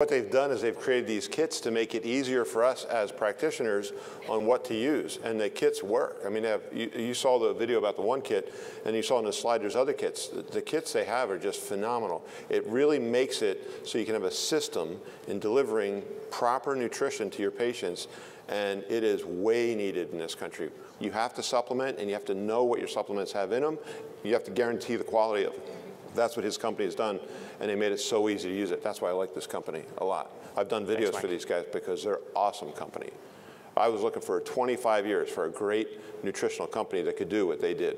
What they've done is they've created these kits to make it easier for us as practitioners on what to use, and the kits work. I mean, have, you, you, saw the video about the one kit, and you saw in the slide there's other kits. The, the, kits they have are just phenomenal. It really makes it so you can have a system in delivering proper nutrition to your patients, and it is way needed in this country. You have to supplement, and you have to know what your supplements have in them. You have to guarantee the quality of them. That's what his company has done, and they made it so easy to use it. That's why I like this company a lot. I've done videos Thanks, for these guys because they're awesome company. I was looking for 25 years for a great nutritional company that could do what they did.